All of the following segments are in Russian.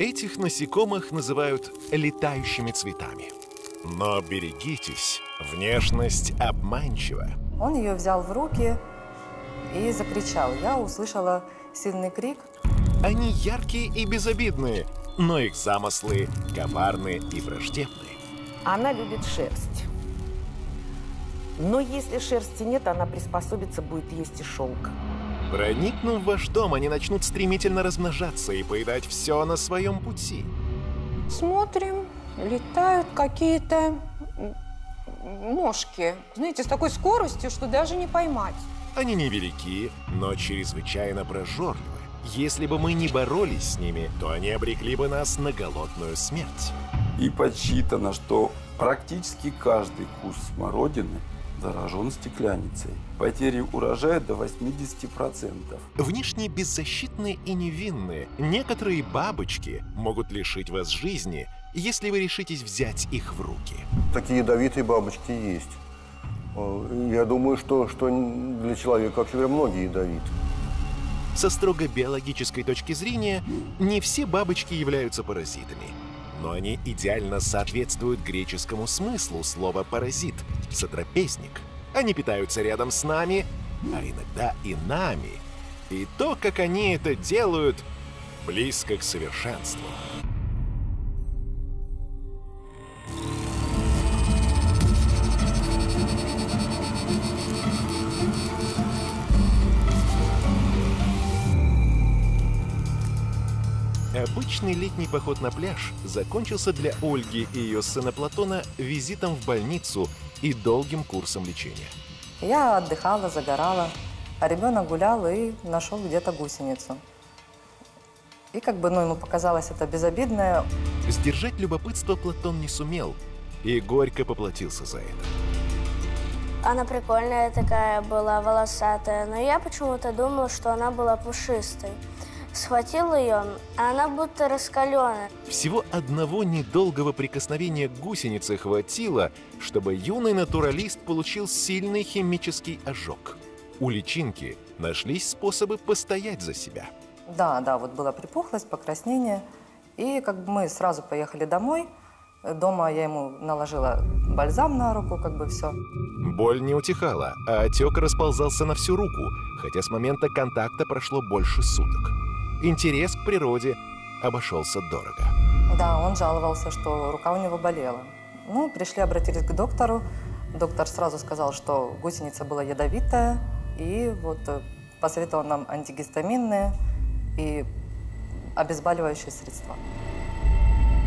Этих насекомых называют летающими цветами. Но берегитесь, внешность обманчива. Он ее взял в руки и закричал. Я услышала сильный крик. Они яркие и безобидные, но их замыслы коварны и враждебны. Она любит шерсть. Но если шерсти нет, она приспособится, будет есть и шелк. Проникнув в ваш дом, они начнут стремительно размножаться и поедать все на своем пути. Смотрим, летают какие-то мошки. Знаете, с такой скоростью, что даже не поймать. Они невелики, но чрезвычайно прожорливы. Если бы мы не боролись с ними, то они обрекли бы нас на голодную смерть. И подсчитано, что практически каждый куст смородины заражен стекляницей. Потери урожая до 80%. Внешне беззащитные и невинные, некоторые бабочки могут лишить вас жизни, если вы решитесь взять их в руки. Такие ядовитые бабочки есть. Э, Я думаю, что, что для человека, вообще говоря, многие ядовиты. Со строго биологической точки зрения, не все бабочки являются паразитами. Но они идеально соответствуют греческому смыслу слова «паразит» — сотрапезник. Они питаются рядом с нами, а иногда и нами. И то, как они это делают, близко к совершенству. Обычный летний поход на пляж закончился для Ольги и ее сына Платона визитом в больницу и долгим курсом лечения. Я отдыхала, загорала, а ребенок гулял и нашел где-то гусеницу. И как бы, ну, ему показалось это безобидное. Сдержать любопытство Платон не сумел и горько поплатился за это. Она прикольная такая была, волосатая, но я почему-то думала, что она была пушистой. Схватил ее, а она будто раскаленная. Всего одного недолгого прикосновения к гусенице хватило, чтобы юный натуралист получил сильный химический ожог. У личинки нашлись способы постоять за себя. Да, да, вот была припухлость, покраснение. И как бы мы сразу поехали домой. Дома я ему наложила бальзам на руку, как бы все. Боль не утихала, а отек расползался на всю руку, хотя с момента контакта прошло больше суток. Интерес к природе обошелся дорого. Да, он жаловался, что рука у него болела. Ну, пришли, обратились к доктору. Доктор сразу сказал, что гусеница была ядовитая, и вот э, посоветовал нам антигистаминные и обезболивающие средства.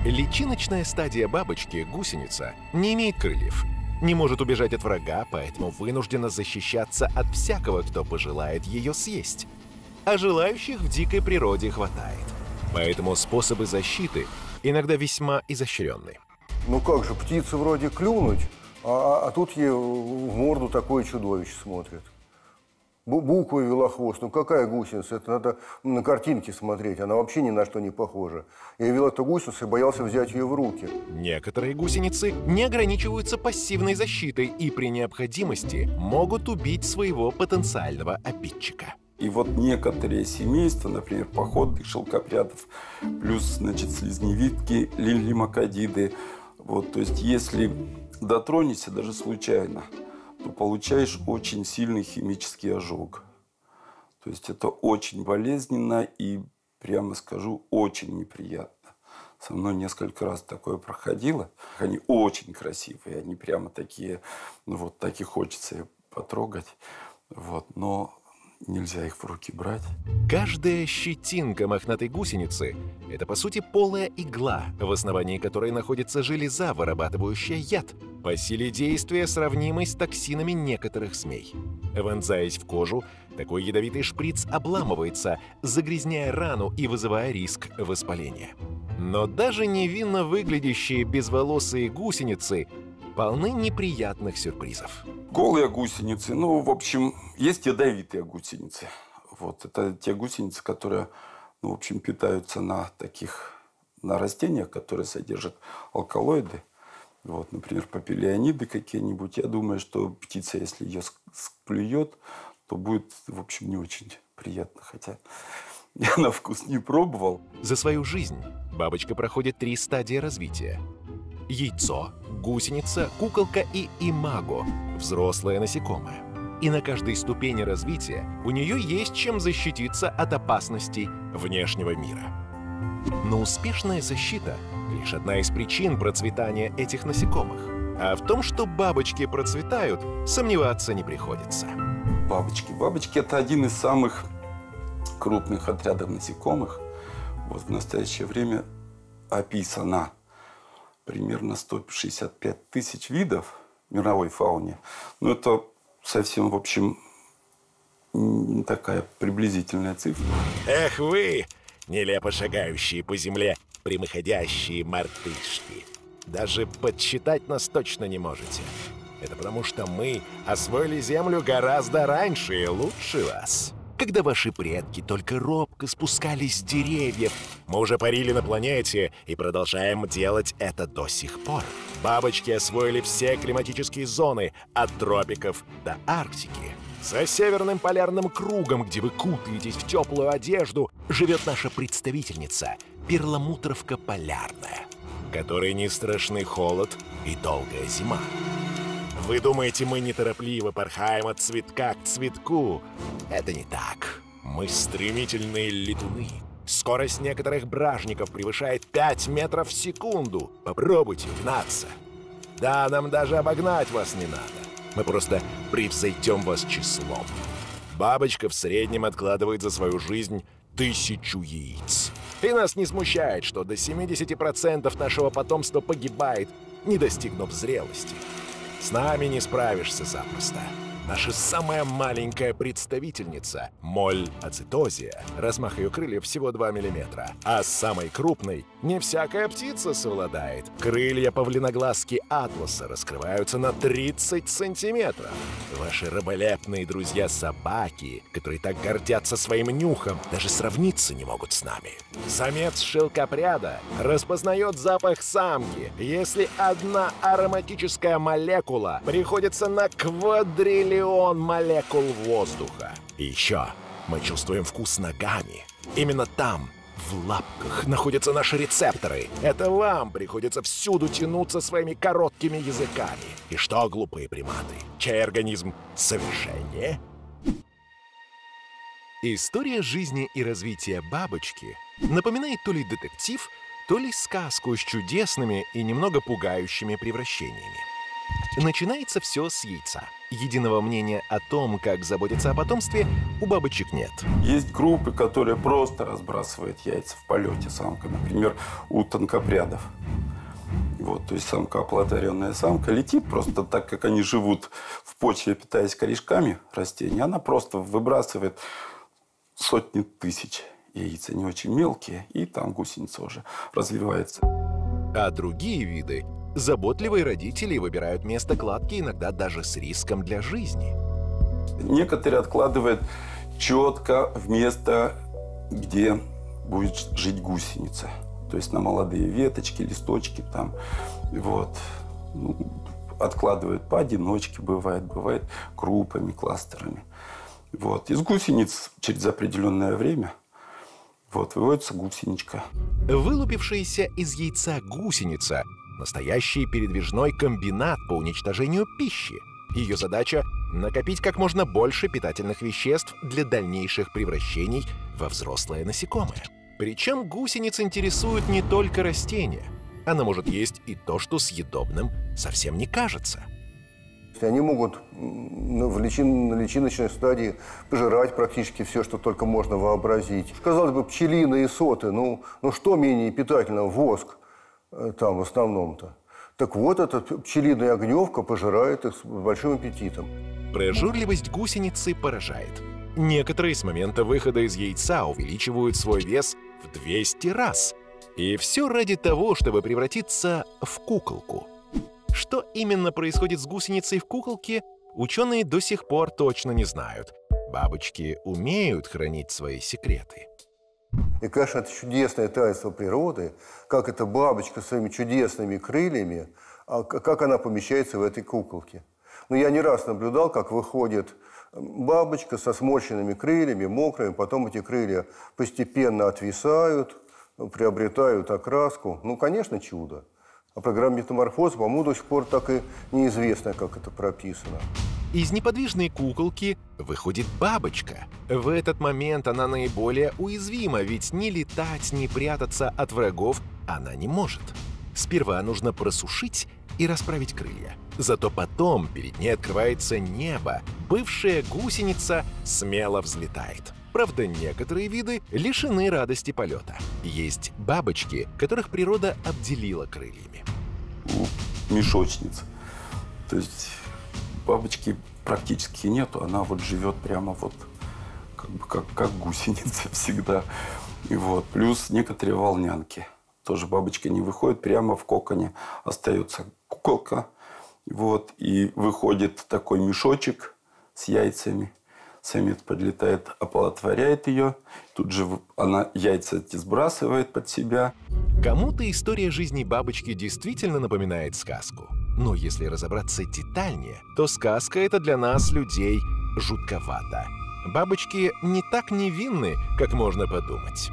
Личиночная стадия бабочки, гусеница, не имеет крыльев, не может убежать от врага, поэтому вынуждена защищаться от всякого, кто пожелает ее съесть. А желающих в дикой природе хватает. Поэтому способы защиты иногда весьма изощренны. Ну как же, птицы вроде клюнуть, а, а тут ей в морду такое чудовище смотрит. Бу- Буквы велохвост. Ну какая гусеница? Это надо на картинке смотреть. Она вообще ни на что не похожа. Я видел эту гусеницу и боялся взять ее в руки. Некоторые гусеницы не ограничиваются пассивной защитой и при необходимости могут убить своего потенциального обидчика. И вот некоторые семейства, например, походных шелкопрядов, плюс, значит, слизневидки, лимакодиды, вот, то есть если дотронешься даже случайно, то получаешь очень сильный химический ожог. То есть это очень болезненно и, прямо скажу, очень неприятно. Со мной несколько раз такое проходило. Они очень красивые, они прямо такие, ну вот так и хочется потрогать. Вот, но нельзя их в руки брать. Каждая щетинка мохнатой гусеницы – это, по сути, полая игла, в основании которой находится железа, вырабатывающая яд, по силе действия сравнимой с токсинами некоторых змей. Вонзаясь в кожу, такой ядовитый шприц обламывается, загрязняя рану и вызывая риск воспаления. Но даже невинно выглядящие безволосые гусеницы полны неприятных сюрпризов. Голые гусеницы, ну, в общем, есть ядовитые гусеницы. Вот, это те гусеницы, которые, ну, в общем, питаются на таких, на растениях, которые содержат алкалоиды. Вот, например, папиллиониды какие-нибудь. Я думаю, что птица, если ее склюет, то будет, в общем, не очень приятно. Хотя я на вкус не пробовал. За свою жизнь Бабочка проходит три стадии развития. Яйцо, гусеница, куколка и имаго – взрослое насекомое. И на каждой ступени развития у нее есть чем защититься от опасностей внешнего мира. Но успешная защита – лишь одна из причин процветания этих насекомых. А в том, что бабочки процветают, сомневаться не приходится. Бабочки. Бабочки – это один из самых крупных отрядов насекомых. Вот в настоящее время описано примерно 165 тысяч видов мировой фауне. Но это совсем, в общем, такая приблизительная цифра. Эх вы, нелепо шагающие по земле прямоходящие мартышки. Даже подсчитать нас точно не можете. Это потому что мы освоили Землю гораздо раньше и лучше вас. Когда ваши предки только робко спускались с деревьев, мы уже парили на планете и продолжаем делать это до сих пор. Бабочки освоили все климатические зоны, от тропиков до Арктики. За северным полярным кругом, где вы кутаетесь в теплую одежду, живет наша представительница – перламутровка полярная, которой не страшны холод и долгая зима. Вы думаете, мы неторопливо порхаем от цветка к цветку? Это не так. Мы стремительные летуны. Скорость некоторых бражников превышает 5 метров в секунду. Попробуйте угнаться. Да, нам даже обогнать вас не надо. Мы просто превзойдем вас числом. Бабочка в среднем откладывает за свою жизнь тысячу яиц. И нас не смущает, что до 70% нашего потомства погибает, не достигнув зрелости. С нами не справишься запросто. Наша самая маленькая представительница – моль ацитозия. Размах ее крыльев всего 2 мм. А с самой крупной не всякая птица совладает. Крылья павлиноглазки атласа раскрываются на 30 сантиметров. Ваши раболепные друзья-собаки, которые так гордятся своим нюхом, даже сравниться не могут с нами. Самец шелкопряда распознает запах самки, если одна ароматическая молекула приходится на квадриллион молекул воздуха. И еще мы чувствуем вкус ногами. Именно там, в лапках, находятся наши рецепторы. Это вам приходится всюду тянуться своими короткими языками. И что, глупые приматы, чей организм совершеннее? История жизни и развития бабочки напоминает то ли детектив, то ли сказку с чудесными и немного пугающими превращениями. Начинается все с яйца. Единого мнения о том, как заботиться о потомстве, у бабочек нет. Есть группы, которые просто разбрасывают яйца в полете самка. Например, у тонкопрядов. Вот, то есть самка, оплодотворенная самка, летит просто так, как они живут в почве, питаясь корешками растений, она просто выбрасывает сотни тысяч яиц. Они очень мелкие, и там гусеница уже развивается. А другие виды заботливые родители выбирают место кладки иногда даже с риском для жизни. Некоторые откладывают четко в место, где будет жить гусеница. То есть на молодые веточки, листочки там. Вот. Ну, откладывают поодиночке, бывает, бывает группами, кластерами. Вот. Из гусениц через определенное время вот, выводится гусеничка. Вылупившаяся из яйца гусеница – настоящий передвижной комбинат по уничтожению пищи. Ее задача – накопить как можно больше питательных веществ для дальнейших превращений во взрослое насекомое. Причем гусениц интересуют не только растения. Она может есть и то, что съедобным совсем не кажется. Они могут в личин- на личиночной стадии пожирать практически все, что только можно вообразить. Казалось бы, пчелиные соты, ну, ну что менее питательно? Воск там в основном-то. Так вот, эта пчелиная огневка пожирает их с большим аппетитом. Прожорливость гусеницы поражает. Некоторые с момента выхода из яйца увеличивают свой вес в 200 раз. И все ради того, чтобы превратиться в куколку. Что именно происходит с гусеницей в куколке, ученые до сих пор точно не знают. Бабочки умеют хранить свои секреты. И, конечно, это чудесное таинство природы, как эта бабочка своими чудесными крыльями, а как она помещается в этой куколке. Но я не раз наблюдал, как выходит бабочка со сморщенными крыльями, мокрыми, потом эти крылья постепенно отвисают, приобретают окраску. Ну, конечно, чудо. А программа метаморфоза, по-моему, до сих пор так и неизвестно, как это прописано. Из неподвижной куколки выходит бабочка. В этот момент она наиболее уязвима, ведь ни летать, ни прятаться от врагов она не может. Сперва нужно просушить и расправить крылья. Зато потом перед ней открывается небо. Бывшая гусеница смело взлетает. Правда, некоторые виды лишены радости полета. Есть бабочки, которых природа обделила крыльями. Мешочница. То есть бабочки практически нету, она вот живет прямо вот как бы как, как гусеница всегда. И вот. Плюс некоторые волнянки. Тоже бабочка не выходит прямо в коконе. Остается куколка. Вот. И выходит такой мешочек с яйцами самец подлетает, оплодотворяет ее. Тут же она яйца эти сбрасывает под себя. Кому-то история жизни бабочки действительно напоминает сказку. Но если разобраться детальнее, то сказка это для нас, людей, жутковато. Бабочки не так невинны, как можно подумать.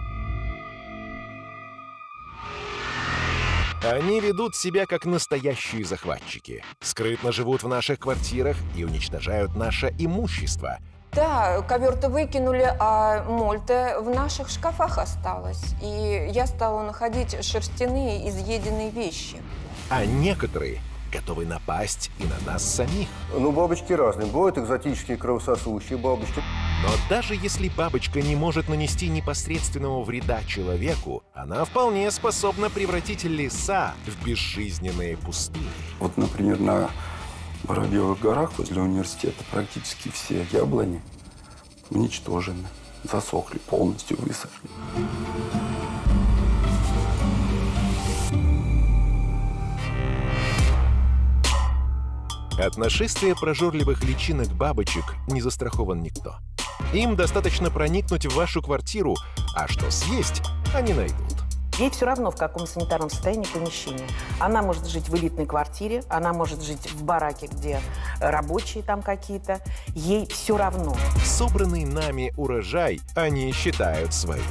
Они ведут себя как настоящие захватчики. Скрытно живут в наших квартирах и уничтожают наше имущество, да, ковер-то выкинули, а моль-то в наших шкафах осталась. И я стала находить шерстяные изъеденные вещи. А некоторые готовы напасть и на нас самих. Ну, бабочки разные. Бывают экзотические кровососущие бабочки. Но даже если бабочка не может нанести непосредственного вреда человеку, она вполне способна превратить леса в безжизненные пустыни. Вот, например, на Воробьевых горах возле университета практически все яблони уничтожены, засохли, полностью высохли. От нашествия прожорливых личинок бабочек не застрахован никто. Им достаточно проникнуть в вашу квартиру, а что съесть, они найдут. Ей все равно, в каком санитарном состоянии помещение. Она может жить в элитной квартире, она может жить в бараке, где рабочие там какие-то. Ей все равно. Собранный нами урожай они считают своим.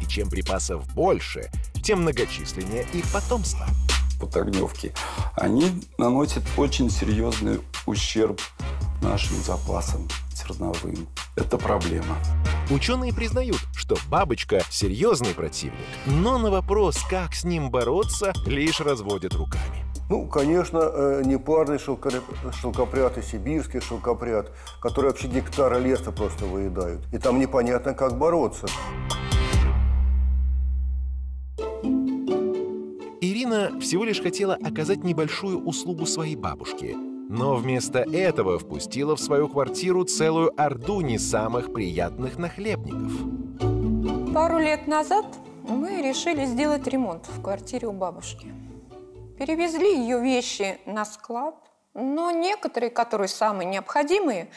И чем припасов больше, тем многочисленнее их потомство. Потогневки, они наносят очень серьезный ущерб нашим запасам зерновым. Это проблема. Ученые признают, что бабочка – серьезный противник, но на вопрос, как с ним бороться, лишь разводят руками. Ну, конечно, э, непарный шелкопряд и сибирский шелкопряд, которые вообще гектары леса просто выедают. И там непонятно, как бороться. Ирина всего лишь хотела оказать небольшую услугу своей бабушке – но вместо этого впустила в свою квартиру целую орду не самых приятных нахлебников. Пару лет назад мы решили сделать ремонт в квартире у бабушки. Перевезли ее вещи на склад, но некоторые, которые самые необходимые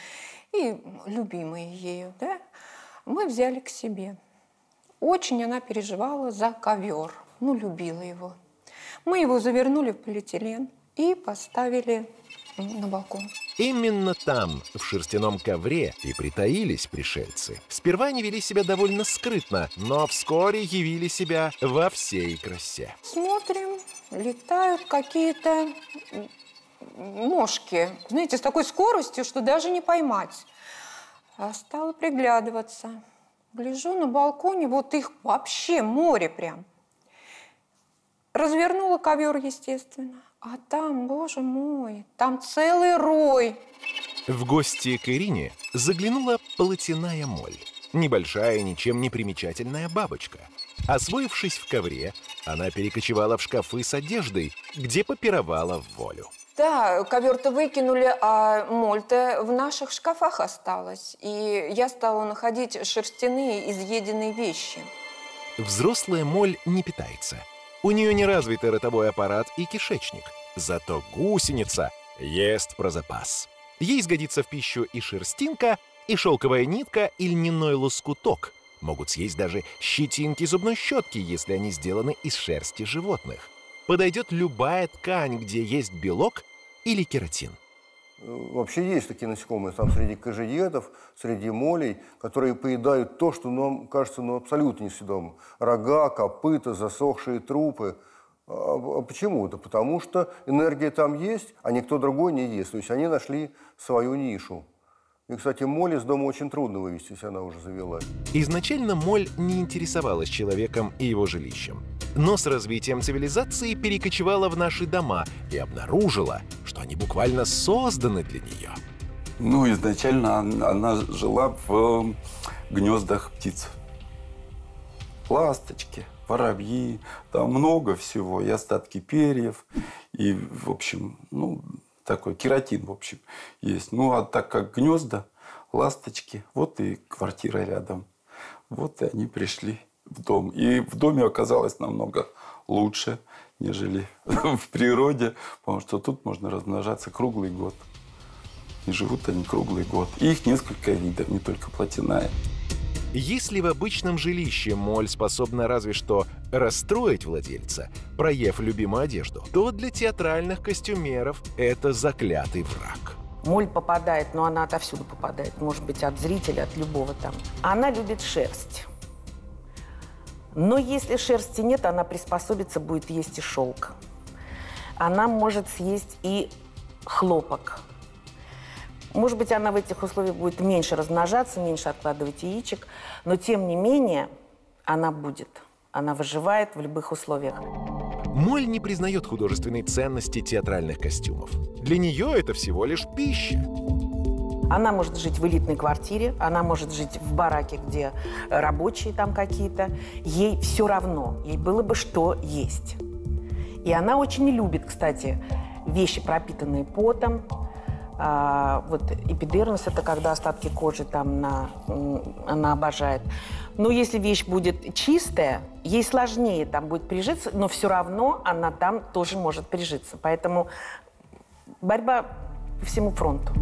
и любимые ею, да, мы взяли к себе. Очень она переживала за ковер, ну, любила его. Мы его завернули в полиэтилен и поставили на балкон. Именно там, в шерстяном ковре, и притаились пришельцы. Сперва они вели себя довольно скрытно, но вскоре явили себя во всей красе. Смотрим, летают какие-то ножки. Знаете, с такой скоростью, что даже не поймать. А стала приглядываться. Гляжу на балконе, вот их вообще море прям. Развернула ковер, естественно. А там, боже мой, там целый рой. В гости к Ирине заглянула полотяная моль. Небольшая, ничем не примечательная бабочка. Освоившись в ковре, она перекочевала в шкафы с одеждой, где попировала в волю. Да, ковер-то выкинули, а моль-то в наших шкафах осталась. И я стала находить шерстяные изъеденные вещи. Взрослая моль не питается – у нее не развитый ротовой аппарат и кишечник. Зато гусеница ест про запас. Ей сгодится в пищу и шерстинка, и шелковая нитка, и льняной лоскуток. Могут съесть даже щетинки зубной щетки, если они сделаны из шерсти животных. Подойдет любая ткань, где есть белок или кератин. Вообще есть такие насекомые, там среди кожеедов, среди молей, которые поедают то, что нам кажется ну, абсолютно несъедобным. Рога, копыта, засохшие трупы. А, а почему? Да потому что энергия там есть, а никто другой не ест. То есть они нашли свою нишу. И, кстати, моль из дома очень трудно вывести, если она уже завелась. Изначально моль не интересовалась человеком и его жилищем. Но с развитием цивилизации перекочевала в наши дома и обнаружила, что они буквально созданы для нее. Ну, изначально она жила в гнездах птиц. Ласточки, воробьи, там много всего, и остатки перьев, и, в общем, ну, такой кератин, в общем, есть. Ну, а так как гнезда, ласточки, вот и квартира рядом. Вот и они пришли в дом. И в доме оказалось намного лучше, нежели в природе, потому что тут можно размножаться круглый год. И живут они круглый год. И их несколько видов, не только плотяная. Если в обычном жилище моль способна разве что расстроить владельца, проев любимую одежду, то для театральных костюмеров это заклятый враг. Моль попадает, но она отовсюду попадает. Может быть, от зрителя, от любого там. Она любит шерсть. Но если шерсти нет, она приспособится, будет есть и шелк. Она может съесть и хлопок. Может быть, она в этих условиях будет меньше размножаться, меньше откладывать яичек, но тем не менее она будет. Она выживает в любых условиях. Моль не признает художественной ценности театральных костюмов. Для нее это всего лишь пища. Она может жить в элитной квартире, она может жить в бараке, где рабочие там какие-то. Ей все равно, ей было бы что есть. И она очень любит, кстати, вещи, пропитанные потом, а, вот эпидермис – это когда остатки кожи там на, она обожает. Но если вещь будет чистая, ей сложнее там будет прижиться, но все равно она там тоже может прижиться. Поэтому борьба по всему фронту.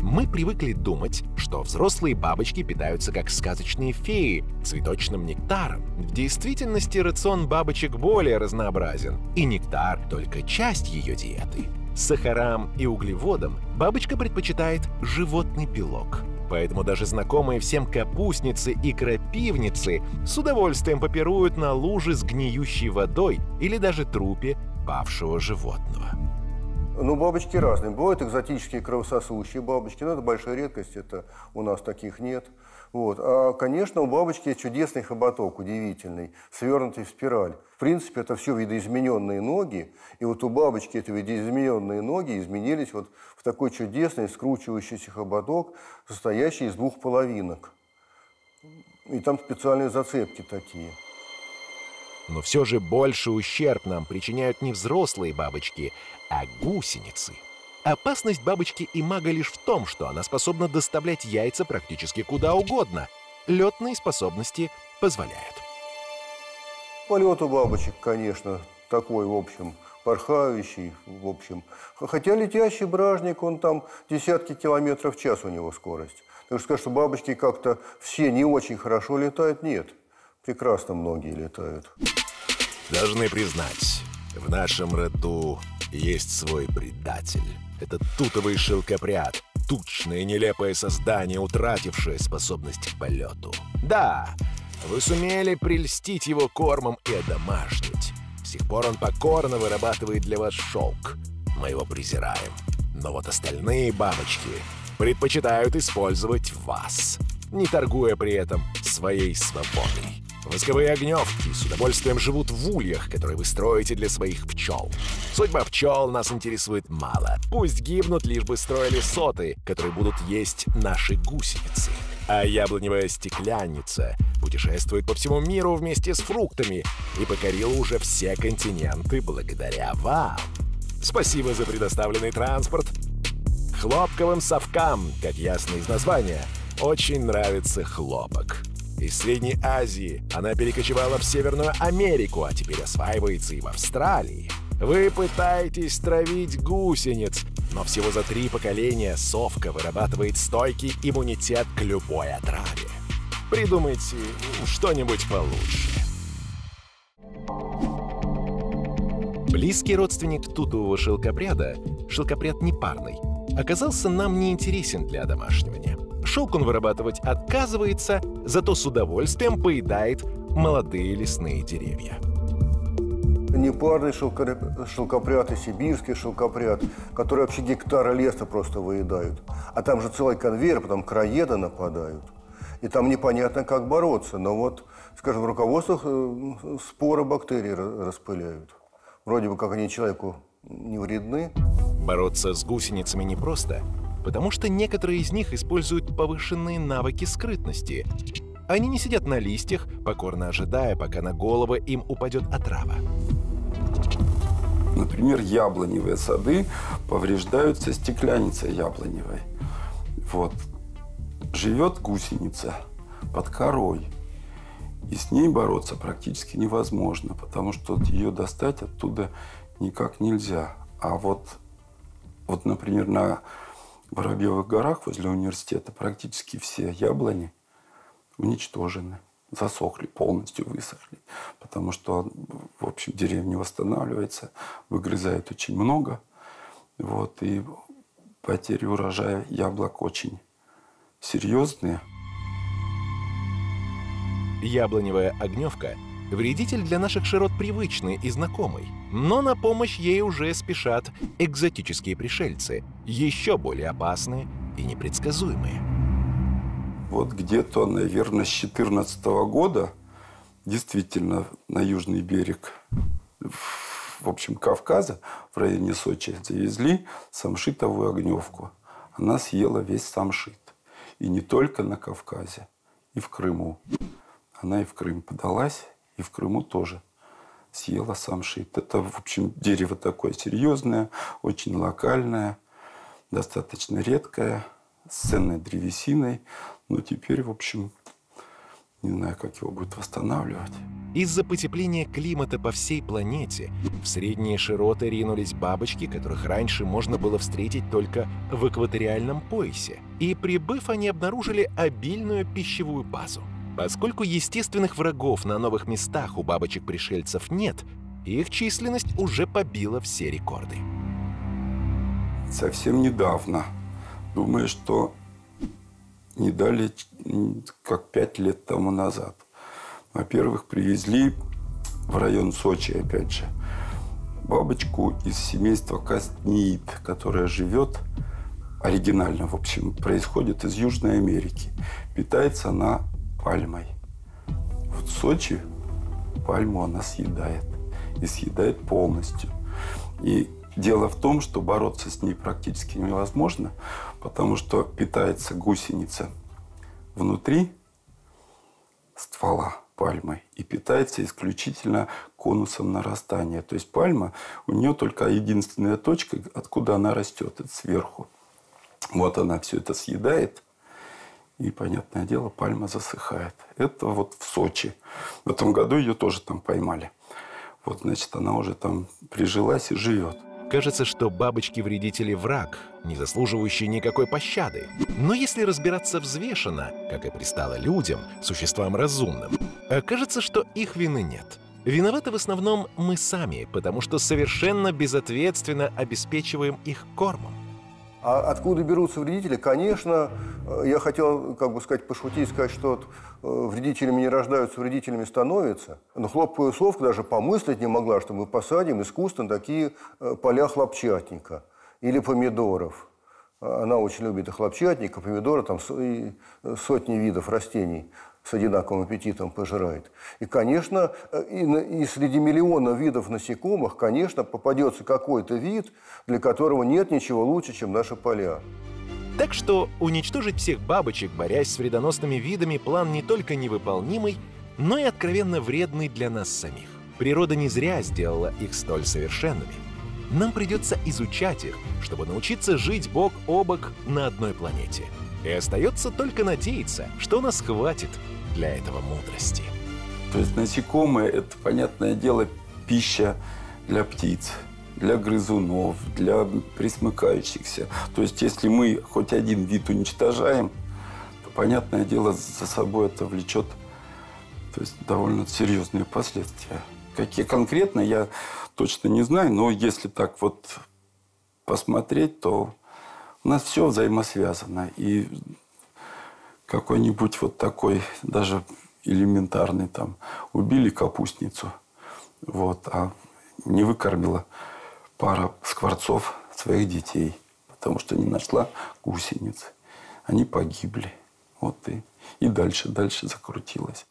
Мы привыкли думать, что взрослые бабочки питаются как сказочные феи, цветочным нектаром. В действительности рацион бабочек более разнообразен, и нектар – только часть ее диеты сахарам и углеводам бабочка предпочитает животный белок. Поэтому даже знакомые всем капустницы и крапивницы с удовольствием попируют на луже с гниющей водой или даже трупе павшего животного. Ну, бабочки разные. Бывают экзотические кровососущие бабочки, но это большая редкость, это у нас таких нет. Вот. А, конечно, у бабочки чудесный хоботок, удивительный, свернутый в спираль. В принципе, это все видоизмененные ноги, и вот у бабочки эти видоизмененные ноги изменились вот в такой чудесный скручивающийся хоботок, состоящий из двух половинок. И там специальные зацепки такие. Но все же больше ущерб нам причиняют не взрослые бабочки, а гусеницы – Опасность бабочки и мага лишь в том, что она способна доставлять яйца практически куда угодно. Летные способности позволяют. Полет у бабочек, конечно, такой, в общем, порхающий, в общем. Хотя летящий бражник, он там десятки километров в час у него скорость. Так что сказать, что бабочки как-то все не очень хорошо летают, нет. Прекрасно многие летают. Должны признать, в нашем роду есть свой предатель. Это тутовый шелкопряд, тучное нелепое создание, утратившее способность к полету. Да, вы сумели прельстить его кормом и одомашнить. С тех пор он покорно вырабатывает для вас шелк. Мы его презираем. Но вот остальные бабочки предпочитают использовать вас, не торгуя при этом своей свободой. Восковые огневки с удовольствием живут в ульях, которые вы строите для своих пчел. Судьба пчел нас интересует мало. Пусть гибнут, лишь бы строили соты, которые будут есть наши гусеницы. А яблоневая стеклянница путешествует по всему миру вместе с фруктами и покорила уже все континенты благодаря вам. Спасибо за предоставленный транспорт. Хлопковым совкам, как ясно из названия, очень нравится хлопок. Из Средней Азии она перекочевала в Северную Америку, а теперь осваивается и в Австралии. Вы пытаетесь травить гусениц, но всего за три поколения совка вырабатывает стойкий иммунитет к любой отраве. Придумайте что-нибудь получше. Близкий родственник тутового шелкопряда – шелкопряд непарный – оказался нам неинтересен для домашнего. Шелк он вырабатывать отказывается, зато с удовольствием поедает молодые лесные деревья. Непарный шелкопряд и сибирский шелкопряд, которые вообще гектары леса просто выедают. А там же целый конвейер, потом краеды нападают. И там непонятно, как бороться. Но вот, скажем, в руководствах э, споры бактерий распыляют. Вроде бы как они человеку не вредны. Бороться с гусеницами непросто, потому что некоторые из них используют повышенные навыки скрытности. Они не сидят на листьях, покорно ожидая, пока на головы им упадет отрава. Например, яблоневые сады повреждаются стекляницей яблоневой. Вот. Живет гусеница под корой. И с ней бороться практически невозможно, потому что ее достать оттуда никак нельзя. А вот, вот например, на Воробьевых горах возле университета практически все яблони уничтожены, засохли, полностью высохли. Потому что, в общем, деревня восстанавливается, выгрызает очень много. Вот, и потери урожая яблок очень серьезные. Яблоневая огневка – Вредитель для наших широт привычный и знакомый, но на помощь ей уже спешат экзотические пришельцы, еще более опасные и непредсказуемые. Вот где-то, наверное, с 2014 года действительно на южный берег в общем, Кавказа, в районе Сочи, завезли самшитовую огневку. Она съела весь самшит. И не только на Кавказе, и в Крыму. Она и в Крым подалась, и в Крыму тоже съела самшит. Это, в общем, дерево такое серьезное, очень локальное, достаточно редкое, с ценной древесиной. Но теперь, в общем, не знаю, как его будут восстанавливать. Из-за потепления климата по всей планете в средние широты ринулись бабочки, которых раньше можно было встретить только в экваториальном поясе. И прибыв, они обнаружили обильную пищевую базу. Поскольку естественных врагов на новых местах у бабочек-пришельцев нет, их численность уже побила все рекорды. Совсем недавно, думаю, что не дали как пять лет тому назад. Во-первых, привезли в район Сочи, опять же, бабочку из семейства Кастниит, которая живет оригинально, в общем, происходит из Южной Америки. Питается она пальмой. Вот в Сочи пальму она съедает. И съедает полностью. И дело в том, что бороться с ней практически невозможно, потому что питается гусеница внутри ствола пальмы и питается исключительно конусом нарастания. То есть пальма, у нее только единственная точка, откуда она растет, это сверху. Вот она все это съедает – и, понятное дело, пальма засыхает. Это вот в Сочи. В этом году ее тоже там поймали. Вот, значит, она уже там прижилась и живет. Кажется, что бабочки-вредители враг, не заслуживающий никакой пощады. Но если разбираться взвешенно, как и пристало людям, существам разумным, окажется, что их вины нет. Виноваты в основном мы сами, потому что совершенно безответственно обеспечиваем их кормом. А откуда берутся вредители? Конечно, э, я хотел, как бы сказать, пошутить, сказать, что э, вредителями не рождаются, вредителями становятся. Но хлопковая совка даже помыслить не могла, что мы посадим искусственно такие э, поля хлопчатника или помидоров. Она очень любит и хлопчатник, и помидоры, там сотни видов растений с одинаковым аппетитом пожирает. И, конечно, э, и, и среди миллиона видов насекомых, конечно, попадется какой-то вид, для которого нет ничего лучше, чем наши поля. Так что уничтожить всех бабочек, борясь с вредоносными видами, план не только невыполнимый, но и откровенно вредный для нас самих. Природа не зря сделала их столь совершенными. Нам придется изучать их, чтобы научиться жить бок о бок на одной планете. И остается только надеяться, что нас хватит для этого мудрости. То есть насекомые – это, понятное дело, пища для птиц, для грызунов, для присмыкающихся. То есть если мы хоть один вид уничтожаем, то, понятное дело, за собой это влечет то есть, довольно серьезные последствия. Какие конкретно, я точно не знаю, но если так вот посмотреть, то У нас все взаимосвязано. И какой-нибудь вот такой, даже элементарный там, убили капустницу, вот, а не выкормила пара скворцов своих детей, потому что не нашла гусеницы. Они погибли. Вот и, и дальше, дальше закрутилось.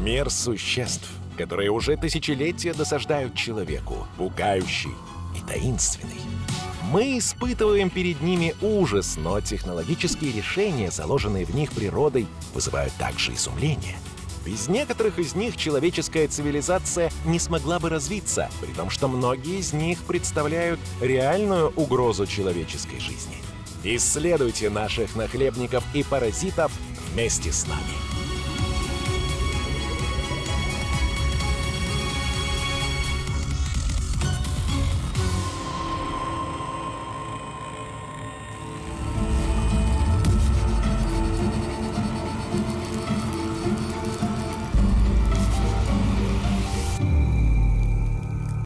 Мир существ, которые уже тысячелетия досаждают человеку, пугающий и таинственный. Мы испытываем перед ними ужас, но технологические решения, заложенные в них природой, вызывают также изумление. Без некоторых из них человеческая цивилизация не смогла бы развиться, при том, что многие из них представляют реальную угрозу человеческой жизни. Исследуйте наших нахлебников и паразитов вместе с нами.